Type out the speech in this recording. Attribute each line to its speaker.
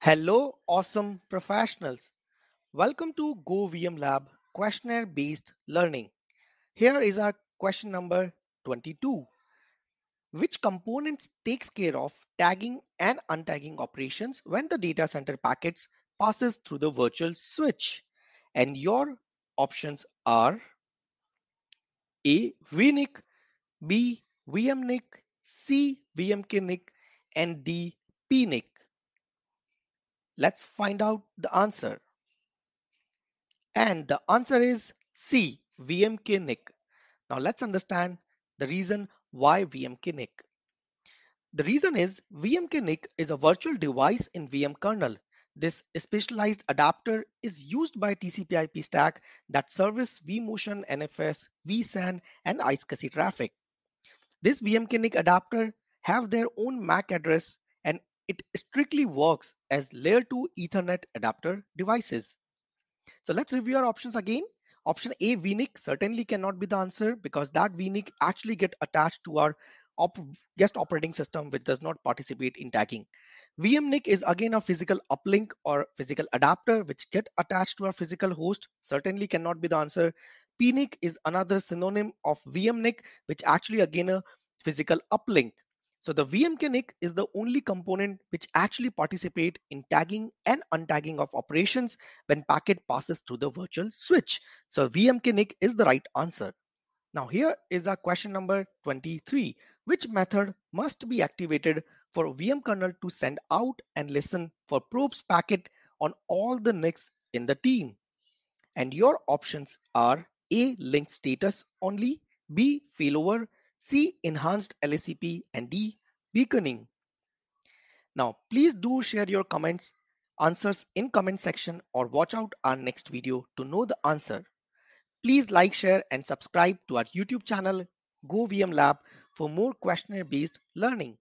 Speaker 1: Hello, awesome professionals. Welcome to Go VM Lab questionnaire based learning. Here is our question number 22. Which components takes care of tagging and untagging operations when the data center packets passes through the virtual switch? And your options are A. VNIC, B. VMNIC, C. VMKNIC, and D. PNIC. Let's find out the answer. And the answer is C, VMKNIC. Now let's understand the reason why VMKNIC. The reason is VMKNIC is a virtual device in VM kernel. This specialized adapter is used by TCP IP stack that service vMotion, NFS, vSAN, and iSCSI traffic. This VMKNIC adapter have their own MAC address it strictly works as layer 2 ethernet adapter devices. So let's review our options again. Option A, VNIC certainly cannot be the answer because that VNIC actually get attached to our op guest operating system which does not participate in tagging. VMNIC is again a physical uplink or physical adapter which get attached to our physical host certainly cannot be the answer. PNIC is another synonym of VMNIC which actually again a physical uplink so the VMKNIC is the only component which actually participate in tagging and untagging of operations when packet passes through the virtual switch. So VMKNIC is the right answer. Now here is our question number 23. Which method must be activated for VM kernel to send out and listen for probes packet on all the NICs in the team? And your options are A. Link status only, B. Failover, C. Enhanced LACP and D. Beaconing. Now, please do share your comments, answers in comment section or watch out our next video to know the answer. Please like, share and subscribe to our YouTube channel Go VM Lab for more questionnaire based learning.